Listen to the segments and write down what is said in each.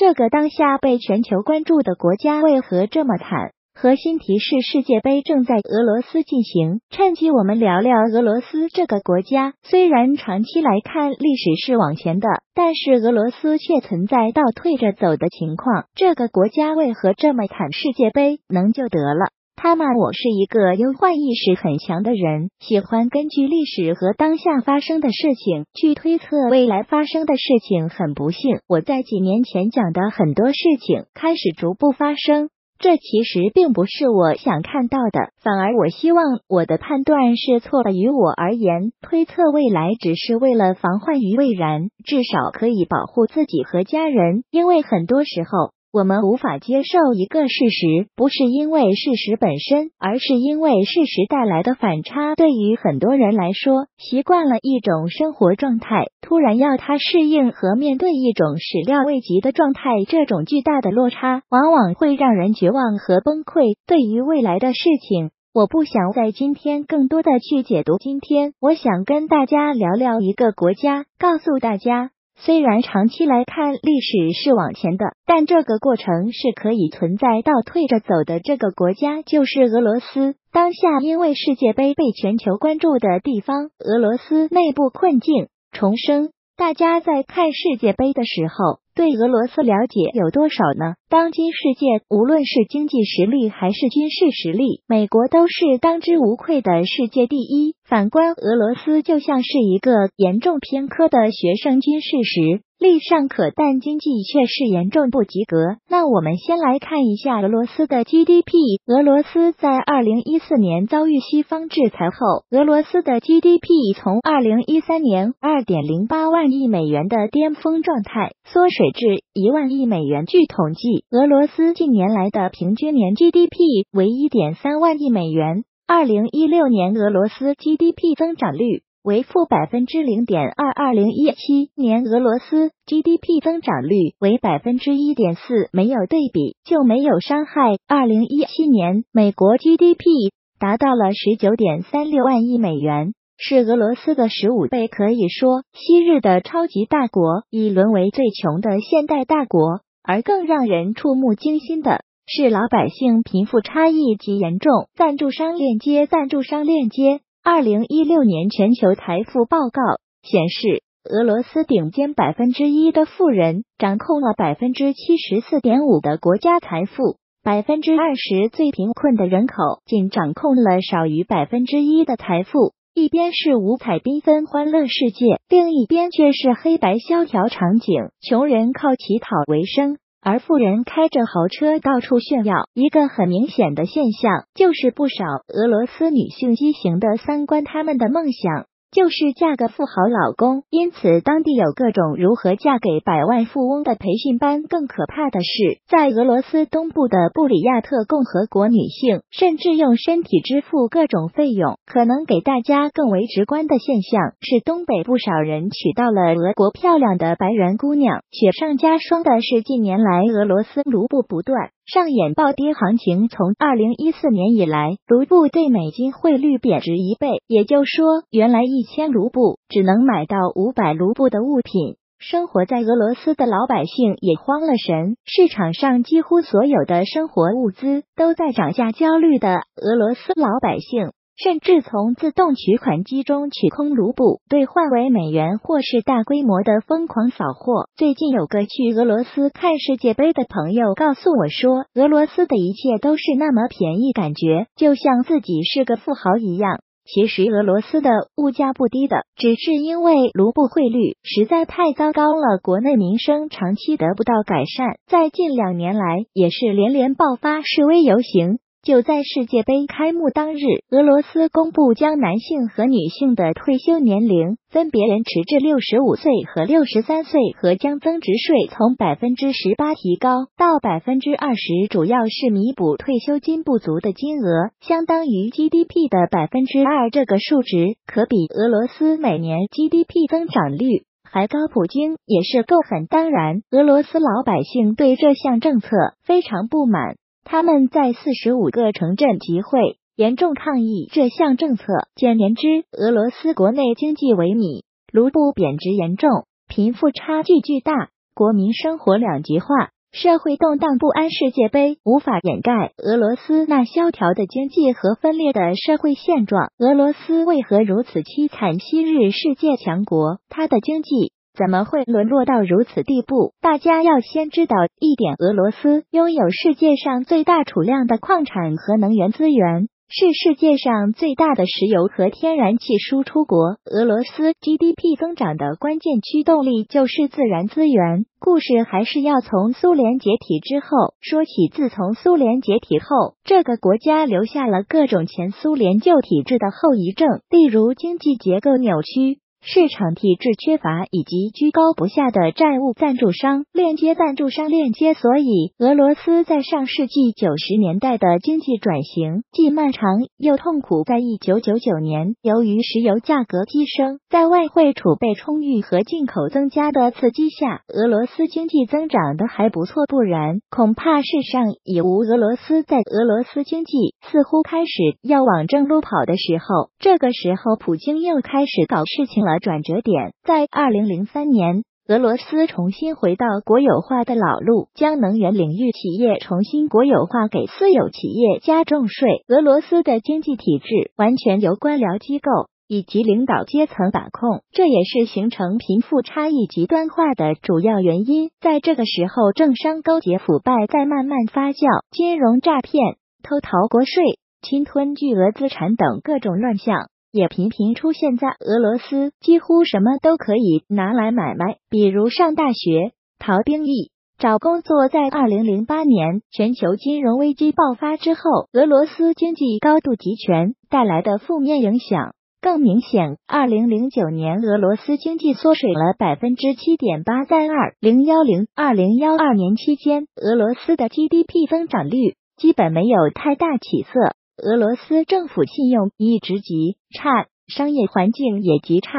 这个当下被全球关注的国家为何这么惨？核心提示：世界杯正在俄罗斯进行。趁机我们聊聊俄罗斯这个国家。虽然长期来看历史是往前的，但是俄罗斯却存在倒退着走的情况。这个国家为何这么惨？世界杯能就得了。他骂我是一个忧患意识很强的人，喜欢根据历史和当下发生的事情去推测未来发生的事情。很不幸，我在几年前讲的很多事情开始逐步发生。这其实并不是我想看到的，反而我希望我的判断是错的。于我而言，推测未来只是为了防患于未然，至少可以保护自己和家人。因为很多时候，我们无法接受一个事实，不是因为事实本身，而是因为事实带来的反差。对于很多人来说，习惯了一种生活状态。突然要他适应和面对一种始料未及的状态，这种巨大的落差往往会让人绝望和崩溃。对于未来的事情，我不想在今天更多的去解读。今天，我想跟大家聊聊一个国家，告诉大家，虽然长期来看历史是往前的，但这个过程是可以存在倒退着走的。这个国家就是俄罗斯。当下因为世界杯被全球关注的地方，俄罗斯内部困境。重生，大家在看世界杯的时候，对俄罗斯了解有多少呢？当今世界，无论是经济实力还是军事实力，美国都是当之无愧的世界第一。反观俄罗斯，就像是一个严重偏科的学生，军事实。力尚可，但经济却是严重不及格。那我们先来看一下俄罗斯的 GDP。俄罗斯在二零一四年遭遇西方制裁后，俄罗斯的 GDP 从二零一三年二点零八万亿美元的巅峰状态缩水至一万亿美元。据统计，俄罗斯近年来的平均年 GDP 为一点三万亿美元。二零一六年俄罗斯 GDP 增长率。为负百分之零点二，二零一七年俄罗斯 GDP 增长率为百分之一点四，没有对比就没有伤害。二零一七年美国 GDP 达到了十九点三六万亿美元，是俄罗斯的十五倍，可以说昔日的超级大国已沦为最穷的现代大国。而更让人触目惊心的是，老百姓贫富差异极严重。赞助商链接，赞助商链接。二零一六年全球财富报告显示，俄罗斯顶尖百分之一的富人掌控了百分之七十四点五的国家财富，百分之二十最贫困的人口仅掌控了少于百分之一的财富。一边是五彩缤纷欢乐世界，另一边却是黑白萧条场景，穷人靠乞讨为生。而富人开着豪车到处炫耀，一个很明显的现象就是不少俄罗斯女性畸形的三观，他们的梦想就是嫁个富豪老公。因此，当地有各种如何嫁给百万富翁的培训班。更可怕的是，在俄罗斯东部的布里亚特共和国，女性甚至用身体支付各种费用。可能给大家更为直观的现象是，东北不少人娶到了俄国漂亮的白人姑娘。雪上加霜的是，近年来俄罗斯卢布不断上演暴跌行情。从二零一四年以来，卢布对美金汇率贬值一倍，也就说，原来一千卢布只能买到五百卢布的物品。生活在俄罗斯的老百姓也慌了神，市场上几乎所有的生活物资都在涨价。焦虑的俄罗斯老百姓。甚至从自动取款机中取空卢布兑换为美元，或是大规模的疯狂扫货。最近有个去俄罗斯看世界杯的朋友告诉我说，俄罗斯的一切都是那么便宜，感觉就像自己是个富豪一样。其实俄罗斯的物价不低的，只是因为卢布汇率实在太糟糕了，国内民生长期得不到改善，在近两年来也是连连爆发示威游行。就在世界杯开幕当日，俄罗斯公布将男性和女性的退休年龄分别延迟至六十五岁和六十三岁，和将增值税从百分之十八提高到百分之二十，主要是弥补退休金不足的金额，相当于 GDP 的百分之二。这个数值可比俄罗斯每年 GDP 增长率还高。普京也是够狠，当然，俄罗斯老百姓对这项政策非常不满。他们在四十五个城镇集会，严重抗议这项政策。简言之，俄罗斯国内经济萎靡，卢布贬值严重，贫富差距巨大。国民生活两极化。社会动荡不安，世界杯无法掩盖俄罗斯那萧条的经济和分裂的社会现状。俄罗斯为何如此凄惨？昔日世界强国，它的经济怎么会沦落到如此地步？大家要先知道一点：俄罗斯拥有世界上最大储量的矿产和能源资源。是世界上最大的石油和天然气输出国。俄罗斯 GDP 增长的关键驱动力就是自然资源。故事还是要从苏联解体之后说起。自从苏联解体后，这个国家留下了各种前苏联旧体制的后遗症，例如经济结构扭曲。市场体制缺乏以及居高不下的债务赞助商链接，赞助商链接，所以俄罗斯在上世纪九十年代的经济转型既漫长又痛苦。在一九九九年，由于石油价格激升，在外汇储备充裕和进口增加的刺激下，俄罗斯经济增长的还不错。不然，恐怕世上已无俄罗斯。在俄罗斯经济似乎开始要往正路跑的时候，这个时候，普京又开始搞事情了了。转折点在二零零三年，俄罗斯重新回到国有化的老路，将能源领域企业重新国有化，给私有企业加重税。俄罗斯的经济体制完全由官僚机构以及领导阶层把控，这也是形成贫富差异极端化的主要原因。在这个时候，政商勾结、腐败在慢慢发酵，金融诈骗、偷逃国税、侵吞巨额资产等各种乱象。也频频出现在俄罗斯，几乎什么都可以拿来买卖，比如上大学、逃兵役、找工作。在二零零八年全球金融危机爆发之后，俄罗斯经济高度集权带来的负面影响更明显。二零零九年，俄罗斯经济缩水了百分之七点八，在二零幺零二零幺二年期间，俄罗斯的 GDP 增长率基本没有太大起色。俄罗斯政府信用一直极差，商业环境也极差，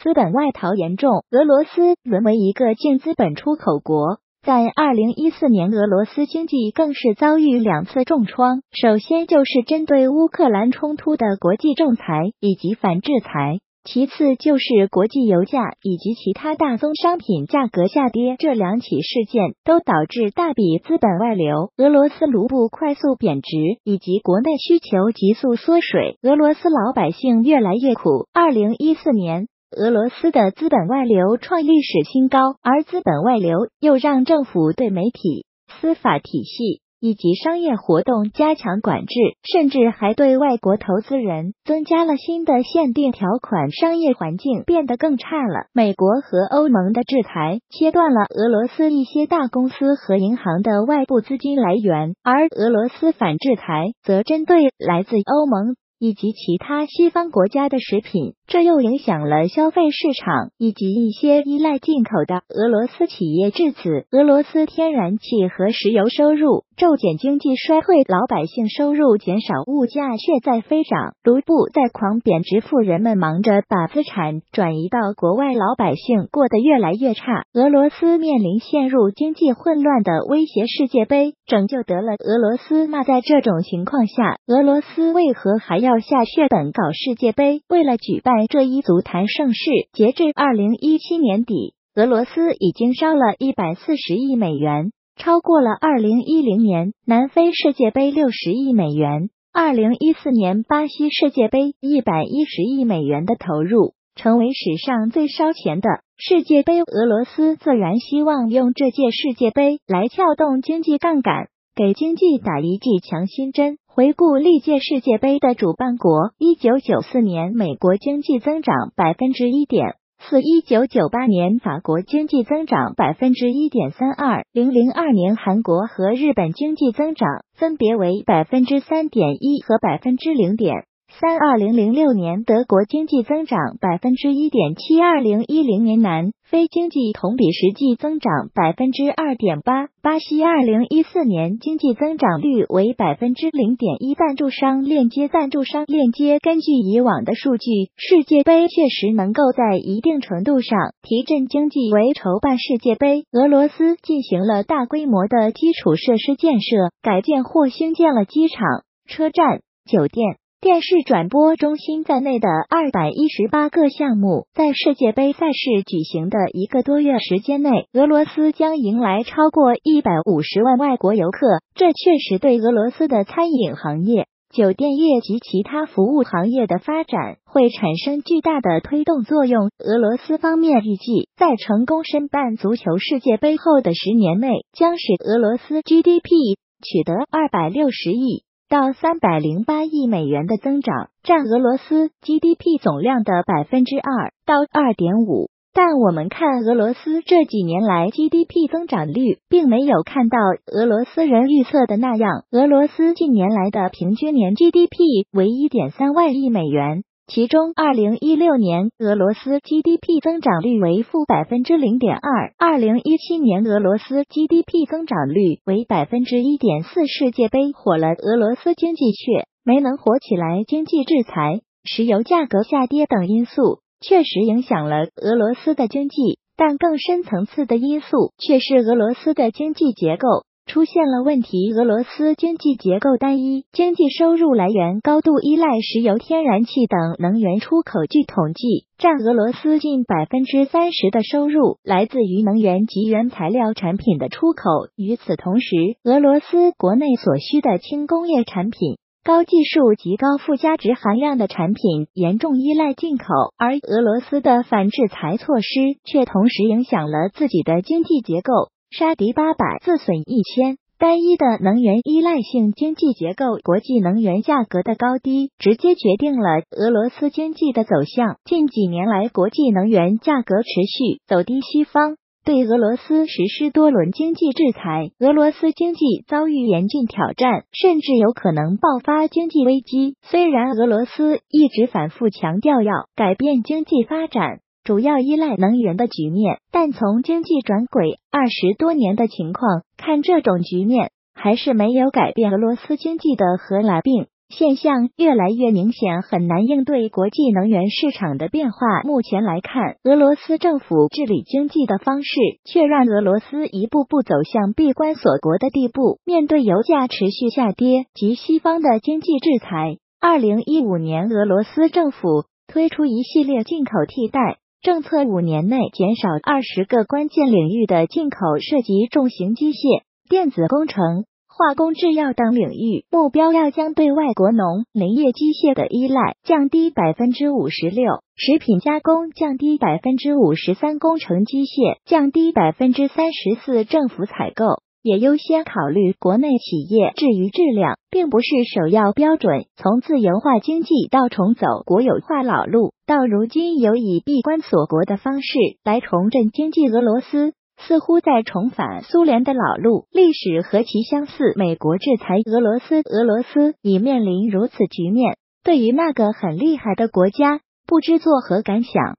资本外逃严重，俄罗斯沦为一个净资本出口国。在二零一四年，俄罗斯经济更是遭遇两次重创，首先就是针对乌克兰冲突的国际仲裁以及反制裁。其次就是国际油价以及其他大宗商品价格下跌，这两起事件都导致大笔资本外流，俄罗斯卢布快速贬值，以及国内需求急速缩水，俄罗斯老百姓越来越苦。二零一四年，俄罗斯的资本外流创历史新高，而资本外流又让政府对媒体、司法体系。以及商业活动加强管制，甚至还对外国投资人增加了新的限定条款，商业环境变得更差了。美国和欧盟的制裁切断了俄罗斯一些大公司和银行的外部资金来源，而俄罗斯反制裁则针对来自欧盟。以及其他西方国家的食品，这又影响了消费市场以及一些依赖进口的俄罗斯企业。至此，俄罗斯天然气和石油收入骤减，经济衰退，老百姓收入减少，物价却在飞涨，卢布在狂贬值，富人们忙着把资产转移到国外，老百姓过得越来越差。俄罗斯面临陷入经济混乱的威胁。世界杯拯救得了俄罗斯那在这种情况下，俄罗斯？为何还要？下血本搞世界杯，为了举办这一足坛盛事，截至二零一七年底，俄罗斯？已经烧了一百四十亿美元，超过了二零一零年南非世界杯六十亿美元，二零一四年巴西世界杯一百一十亿美元的投入，成为史上最烧钱的世界杯。俄罗斯自然希望用这届世界杯来撬动经济杠杆，给经济打一剂强心针。回顾历届世界杯的主办国，一九九四年美国经济增长百分之一点四，一九九八年法国经济增长百分之一点三二，零零二年韩国和日本经济增长分别为百分之三点一和百分之零点。三二零零六年，德国经济增长百分之一点七；二零一零年，南非经济同比实际增长百分之二点八。巴西二零一四年经济增长率为百分之零点一。赞助商链接，赞助商链接。根据以往的数据，世界杯确实能够在一定程度上提振经济。为筹办世界杯，俄罗斯进行了大规模的基础设施建设改建或兴建了机场、车站、酒店。电视转播中心在内的二百一十八个项目，在世界杯赛事举行的一个多月时间内，俄罗斯将迎来超过一百五十万外国游客。这确实对俄罗斯的餐饮行业。酒店业及其他服务行业的发展会产生巨大的推动作用。俄罗斯方面预计，在成功申办足球世界杯后的十年内，将使俄罗斯 GDP 取得二百六十亿到三百零八亿美元的增长，占俄罗斯 GDP 总量的百分之二到二点五。但我们看俄罗斯这几年来 GDP 增长率，并没有看到俄罗斯人预测的那样。俄罗斯近年来的平均年 GDP 为一点三万亿美元，其中二零一六年俄罗斯 GDP 增长率为负百分之零点二，二零一七年俄罗斯 GDP 增长率为百分之一点四。世界杯火了，俄罗斯经济却没能火起来，经济制裁、石油价格下跌等因素。确实影响了俄罗斯的经济，但更深层次的因素却是俄罗斯的经济结构出现了问题。俄罗斯经济结构单一，经济收入来源高度依赖石油、天然气等能源出口。据统计，占俄罗斯近百分之三十的收入来自于能源及原材料产品的出口。与此同时，俄罗斯国内所需的轻工业产品。高技术及高附加值含量的产品严重依赖进口，而俄罗斯的反制裁措施却同时影响了自己的经济结构。杀敌八百，自损一千。单一的能源依赖性经济结构，国际能源价格的高低，直接决定了俄罗斯经济的走向。近几年来，国际能源价格持续走低，西方。对俄罗斯实施多轮经济制裁，俄罗斯经济遭遇严峻挑战，甚至有可能爆发经济危机。虽然俄罗斯一直反复强调要改变经济发展主要依赖能源的局面，但从经济转轨二十多年的情况看，这种局面还是没有改变俄罗斯经济的核来病。现象越来越明显，很难应对国际能源市场的变化。目前来看，俄罗斯政府治理经济的方式却让俄罗斯一步步走向闭关锁国的地步。面对油价持续下跌及西方的经济制裁，二零一五年俄罗斯政府推出一系列进口替代政策，五年内减少二十个关键领域的进口，涉及重型机械、电子工程。化工、制药等领域，目标要将对外国农林业机械的依赖降低百分之五十六，食品加工降低百分之五十三，工程机械降低百分之三十四。政府采购也优先考虑国内企业。至于质量，并不是首要标准。从自由化经济到重走国有化老路，到如今有以闭关锁国的方式来重振经济，俄罗斯。似乎在重返苏联的老路，历史何其相似。美国制裁俄罗斯，俄罗斯已面临如此局面，对于那个很厉害的国家，不知作何感想。